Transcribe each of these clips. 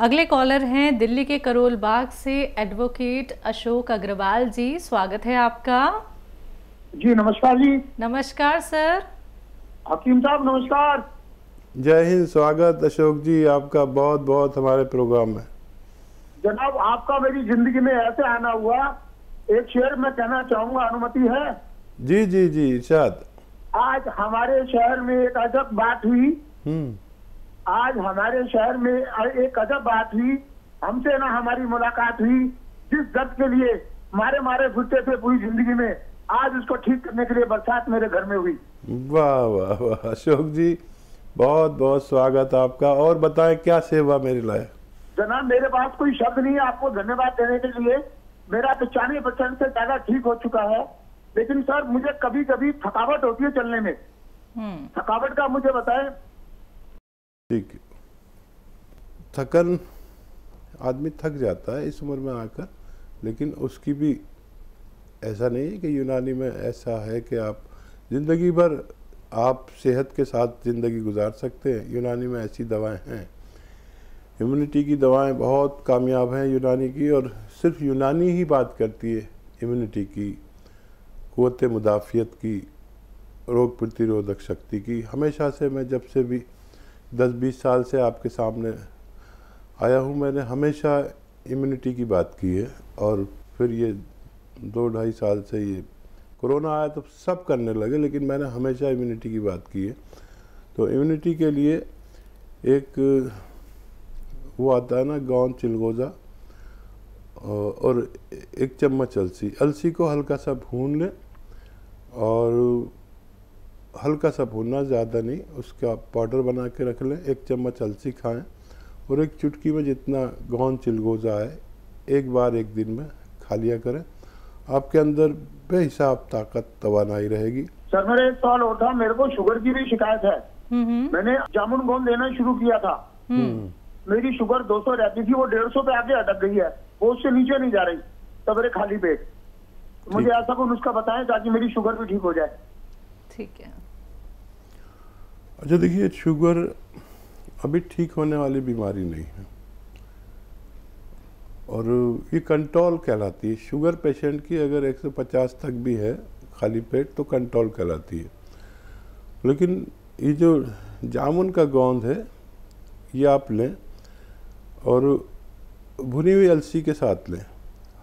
अगले कॉलर हैं दिल्ली के करोल बाग से एडवोकेट अशोक अग्रवाल जी। स्वागत है आपका। जी नमस्कार जी। नमस्कार सर। हकीम साहब नमस्कार। जय हिंद स्वागत अशोक जी आपका बहुत बहुत हमारे प्रोग्राम में। जनाब आपका मेरी ज़िंदगी में ऐसे आना हुआ एक शेर में कहना चाहूँगा अनुमति है? जी जी जी इर्शाद। आज हमारे शहर में एक अजब बात हुई। हम्म। आज हमारे शहर में एक अजब बात हुई हमसे ना हमारी मुलाकात हुई जिस दर्द के लिए मारे मारे घुटते थे पूरी ज़िंदगी में आज उसको ठीक करने के लिए बरसात मेरे घर में हुई। वाह वाह वाह अशोक जी बहुत बहुत स्वागत आपका। और बताएँ क्या सेवा मेरे लाए जनाब मेरे पास कोई शब्द नहीं है आपको धन्यवाद देने के लिए। मेरा पचानवे परसेंट से ज़्यादा ठीक हो चुका है। लेकिन सर मुझे कभी कभी थकावट होती है चलने में। हम्म। थकावट का मुझे बताएँ ठीक थकन आदमी थक जाता है इस उम्र में आकर, लेकिन उसकी भी ऐसा नहीं है कि यूनानी में ऐसा है कि आप ज़िंदगी भर आप सेहत के साथ ज़िंदगी गुजार सकते हैं। यूनानी में ऐसी दवाएँ हैं। इम्यूनिटी की दवाएँ बहुत कामयाब हैं यूनानी की, और सिर्फ़ यूनानी ही बात करती है इम्यूनिटी की क़वत मुदाफ़ियत की, रोग प्रतिरोधक शक्ति की। हमेशा से मैं जब से भी दस बीस साल से आपके सामने आया हूँ। मैंने हमेशा इम्यूनिटी की बात की है और फिर ये दो ढाई साल से ये कोरोना आया तो सब करने लगे, लेकिन मैंने हमेशा इम्यूनिटी की बात की है। तो इम्यूनिटी के लिए एक वो आता है ना, गौन चिलगोज़ा, और एक चम्मच अलसी। अलसी को हल्का सा भून लें और हल्का सा भूनना ज़्यादा नहीं उसका पाउडर बना के रख लें एक चम्मच अलसी खाएँ और एक चुटकी में जितना गौन चिलगोज़ा है एक बार एक दिन में खा लिया करें। आपके अंदर बेहिसाब ताकत तोानाई रहेगी। सर मेरा एक सवाल और था मेरे को शुगर की भी शिकायत है। हम्म मैंने जामुन गोंद देना शुरू किया था। मेरी शुगर 200 रहती थी वो 150 पे आगे अटक गई है वो उससे नीचे नहीं जा रही तब मेरे खाली पेट। मुझे ऐसा कोई नुस्खा बताएँ ताकि मेरी शुगर भी ठीक हो जाए? ठीक है। अच्छा देखिए, शुगर अभी ठीक होने वाली बीमारी नहीं है। और ये कंट्रोल कहलाती है। शुगर पेशेंट की अगर 150 तक भी है खाली पेट तो कंट्रोल कहलाती है। लेकिन ये जो जामुन का गोंद है, ये आप लें और भुनी हुई अलसी के साथ लें।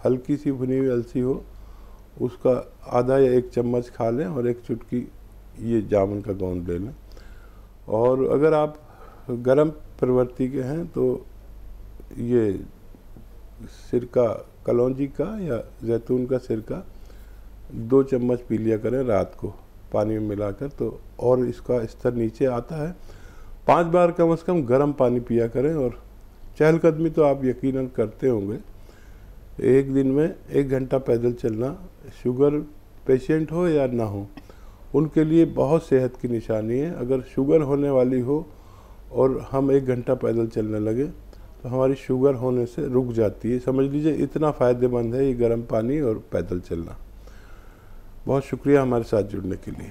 हल्की सी भुनी हुई अलसी हो, उसका आधा या एक चम्मच खा लें और एक चुटकी ये जामुन का गोंद ले लें। और अगर आप गर्म प्रवृत्ति के हैं तो ये सिरका, कलौजी का या जैतून का सिरका दो चम्मच पी लिया करें रात को पानी में मिलाकर तो और इसका स्तर नीचे आता है। पाँच बार कम से कम गर्म पानी पिया करें, और चहलकदमी तो आप यकीनन करते होंगे, एक दिन में एक घंटा पैदल चलना, शुगर पेशेंट हो या ना हो उनके लिए बहुत सेहत की निशानी है। अगर शुगर होने वाली हो और हम एक घंटा पैदल चलने लगे तो हमारी शुगर होने से रुक जाती है। समझ लीजिए, इतना फ़ायदेमंद है ये गर्म पानी और पैदल चलना। बहुत शुक्रिया हमारे साथ जुड़ने के लिए।